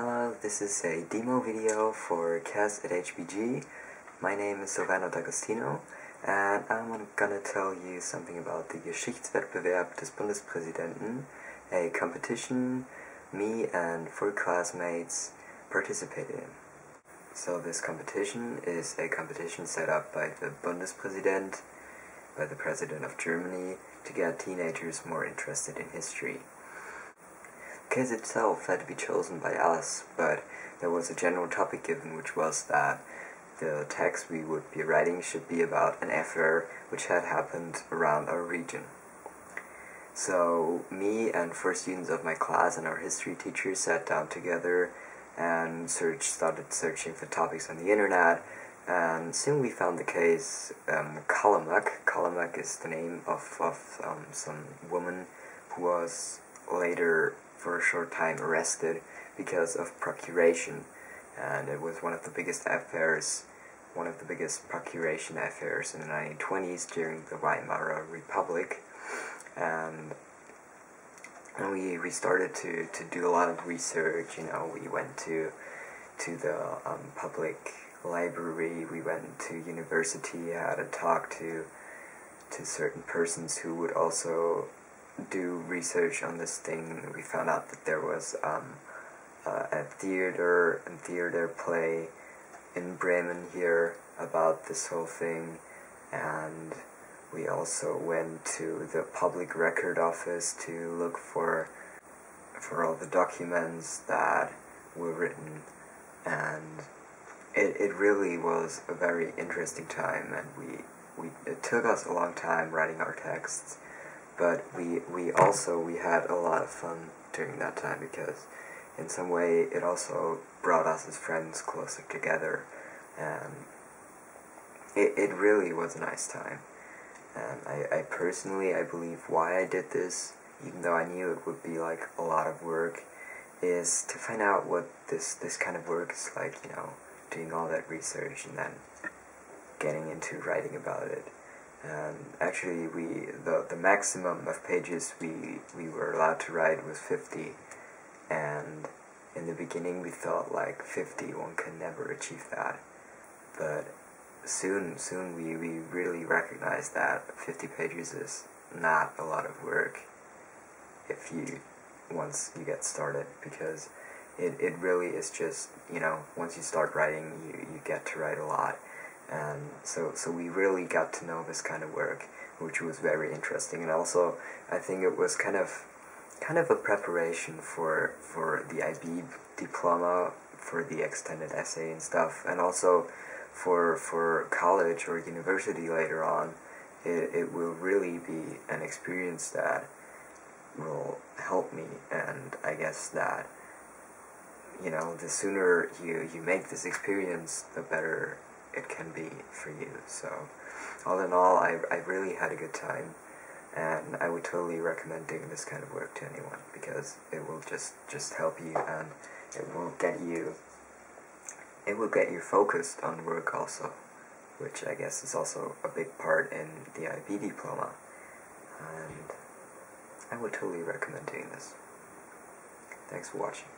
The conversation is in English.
Hello, this is a demo video for CAS at HBG. My name is Silvano D'Agostino and I'm gonna tell you something about the Geschichtswettbewerb des Bundespräsidenten, a competition me and four classmates participated in. So this competition is a competition set up by the Bundespräsident, by the President of Germany, to get teenagers more interested in history case itself had to be chosen by us, but there was a general topic given which was that the text we would be writing should be about an affair which had happened around our region. So me and four students of my class and our history teacher sat down together and search, started searching for topics on the internet and soon we found the case um, Kalamak. Kalamak is the name of, of um, some woman who was later for a short time arrested because of procuration. And it was one of the biggest affairs one of the biggest procuration affairs in the 1920s during the Weimar Republic. And we, we started to, to do a lot of research, you know, we went to to the um, public library, we went to university, had a talk to to certain persons who would also do research on this thing, we found out that there was um, uh, a theater and theater play in Bremen here about this whole thing, and we also went to the public record office to look for for all the documents that were written, and it, it really was a very interesting time, and we, we it took us a long time writing our texts but we we also we had a lot of fun during that time because in some way it also brought us as friends closer together. And it, it really was a nice time. And I, I personally I believe why I did this even though I knew it would be like a lot of work is to find out what this this kind of work is like you know doing all that research and then getting into writing about it and actually we the the maximum of pages we we were allowed to write was 50 and in the beginning we thought like 50 one can never achieve that. But soon soon we, we really recognized that 50 pages is not a lot of work if you once you get started because it, it really is just you know once you start writing you, you get to write a lot and so so we really got to know this kind of work which was very interesting. And also I think it was kind of kind of a preparation for for the IB diploma for the extended essay and stuff. And also for for college or university later on it, it will really be an experience that will help me. And I guess that you know the sooner you you make this experience the better it can be for you. So, all in all, I, I really had a good time, and I would totally recommend doing this kind of work to anyone because it will just just help you and it will get you it will get you focused on work also, which I guess is also a big part in the IB diploma, and I would totally recommend doing this. Thanks for watching.